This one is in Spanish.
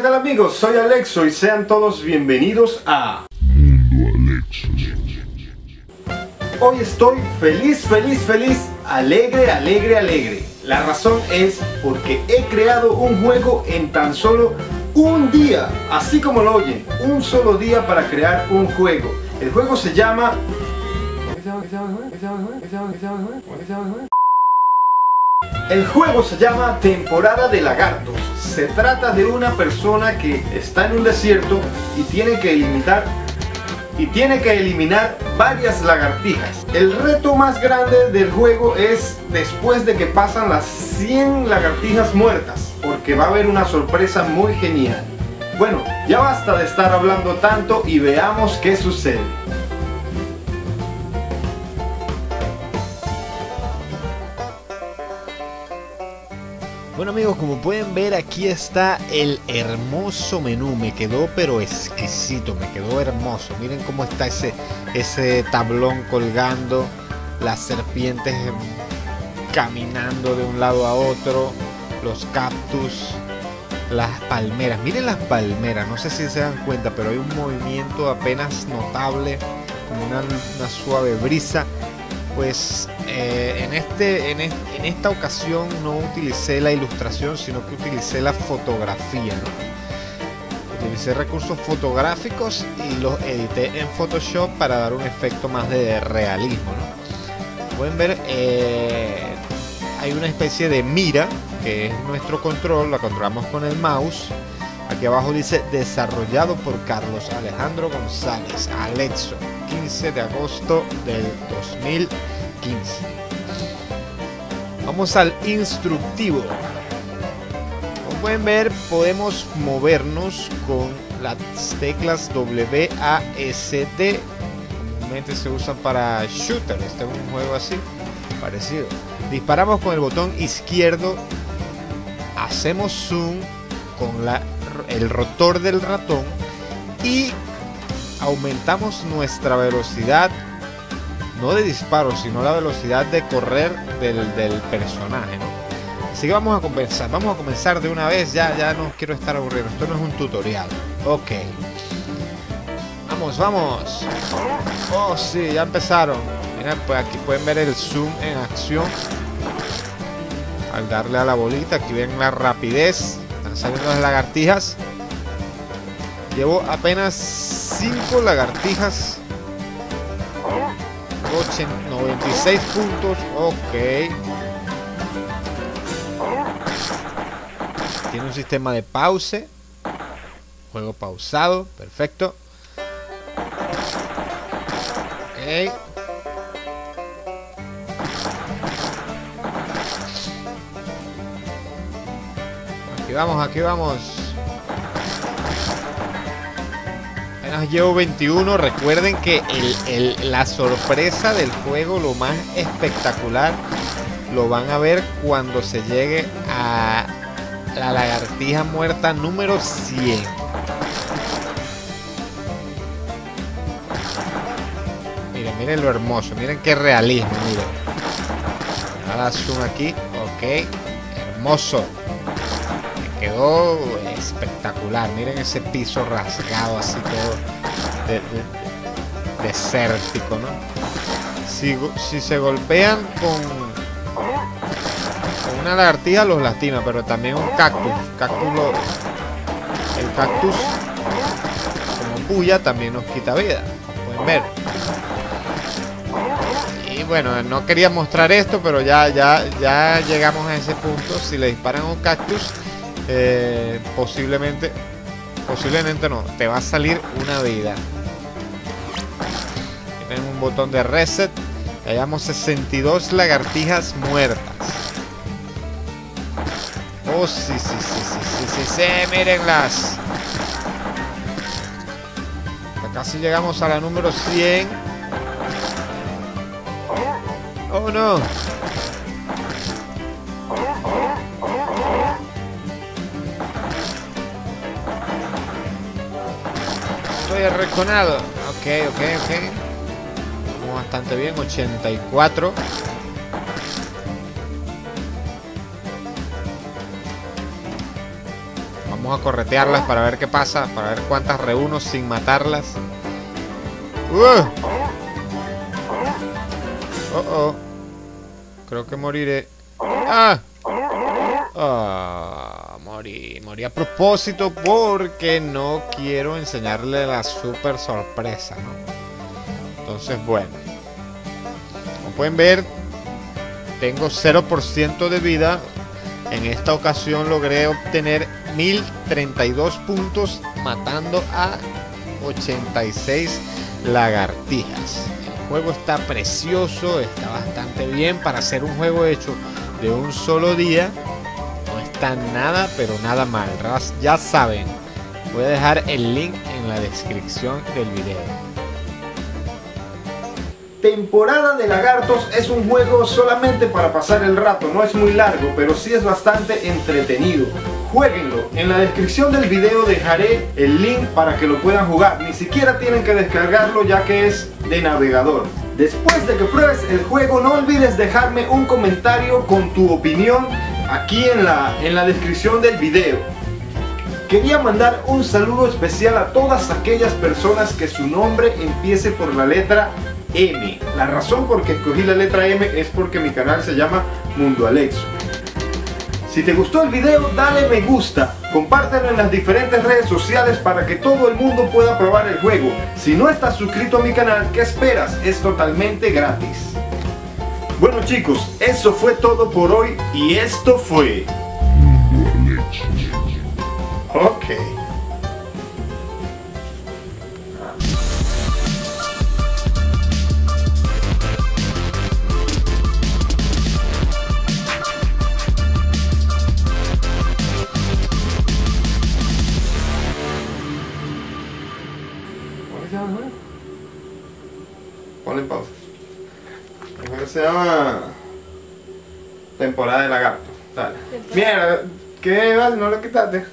Hola, ¿qué tal amigos? Soy Alexo y sean todos bienvenidos a Mundo Alexo. Hoy estoy feliz, feliz, feliz, alegre, alegre, alegre. La razón es porque he creado un juego en tan solo un día, así como lo oyen, un solo día para crear un juego. El juego se llama... El juego se llama Temporada de Lagartos. Se trata de una persona que está en un desierto y tiene que eliminar y tiene que eliminar varias lagartijas. El reto más grande del juego es después de que pasan las 100 lagartijas muertas, porque va a haber una sorpresa muy genial. Bueno, ya basta de estar hablando tanto y veamos qué sucede. Bueno amigos, como pueden ver aquí está el hermoso menú, me quedó pero exquisito, me quedó hermoso. Miren cómo está ese, ese tablón colgando, las serpientes caminando de un lado a otro, los cactus, las palmeras. Miren las palmeras, no sé si se dan cuenta, pero hay un movimiento apenas notable, como una, una suave brisa pues eh, en, este, en, esta ocasión no utilicé la ilustración, sino que utilicé la fotografía. Utilicé recursos fotográficos y los edité en Photoshop para dar un efecto más de realismo. Pueden ver, eh, hay una especie de mira, que es nuestro control, la controlamos con el mouse. Aquí abajo dice desarrollado por Carlos Alejandro González, Alexo, 15 de agosto del 2015. Vamos al instructivo. Como pueden ver, podemos movernos con las teclas W, A, S, D. Comúnmente se usan para shooter. Este es un juego así, parecido. Disparamos con el botón izquierdo. Hacemos zoom con la el rotor del ratón y aumentamos nuestra velocidad no de disparo sino la velocidad de correr del, personaje así que vamos a comenzar vamos a comenzar de una vez ya ya no quiero estar aburrido esto no es un tutorial. Ok. Vamos vamos. Oh sí ya empezaron. Miren, pues aquí pueden ver el zoom en acción. Al darle a la bolita aquí ven la rapidez saliendo las lagartijas. Llevo apenas 5 lagartijas. 96 puntos. Ok. Tiene un sistema de pause. Juego pausado. Perfecto. Ok. Vamos, aquí vamos. Apenas llevo 21. Recuerden que la sorpresa del juego, lo más espectacular, lo van a ver cuando se llegue a la lagartija muerta número 100. Miren, miren lo hermoso. Miren qué realismo, miren. Ahora zoom aquí. Ok. Hermoso quedó espectacular. Miren ese piso rasgado así todo desértico, ¿no? Si, si se golpean con, con una lagartija los lastima, pero también un cactus. cactus el cactus como puya también nos quita vida, pueden ver. Y bueno, no quería mostrar esto, pero ya, ya, ya llegamos a ese punto. Si le disparan un cactus, eh, posiblemente, posiblemente no, te va a salir una vida. tenemos un botón de reset. Hayamos 62 lagartijas muertas. Oh, sí, sí, sí, sí, sí, sí, sí, mírenlas. Casi llegamos a la número 100. Oh, no. Arreconado. Ok, ok, ok. Vamos bastante bien, 84. Vamos Vamos a corretearlas para ver qué pasa, para ver cuántas reúno sin matarlas. Uh. Oh, oh. Creo que moriré. ¡Ah! Ah, morí. A propósito porque no quiero enseñarle la super sorpresa, ¿no? Entonces, bueno. Como pueden ver, tengo 0% de vida. En esta ocasión logré obtener 1032 puntos matando a 86 lagartijas. El juego está precioso, está bastante bien para ser un juego hecho de un solo día. Nada, pero nada mal. Ya saben, voy a dejar el link en la descripción del video. Temporada de Lagartos es un juego solamente para pasar el rato, no es muy largo, pero sí es bastante entretenido. Jueguenlo, en la descripción del video dejaré el link para que lo puedan jugar, ni siquiera tienen que descargarlo ya que es de navegador. Después de que pruebes el juego no olvides dejarme un comentario con tu opinión aquí en la, en la descripción del video. Quería mandar un saludo especial a todas aquellas personas que su nombre empiece por la letra M. La razón por que escogí la letra M es porque mi canal se llama Mundo Alexo. Si te gustó el video, dale me gusta, compártelo en las diferentes redes sociales para que todo el mundo pueda probar el juego. Si no estás suscrito a mi canal, ¿qué esperas? Es totalmente gratis. Bueno chicos, eso fue todo por hoy y esto fue... Ok. Pausa. Se llama Temporada de Lagarto. Dale. Mierda, ¿qué? No lo quitaste.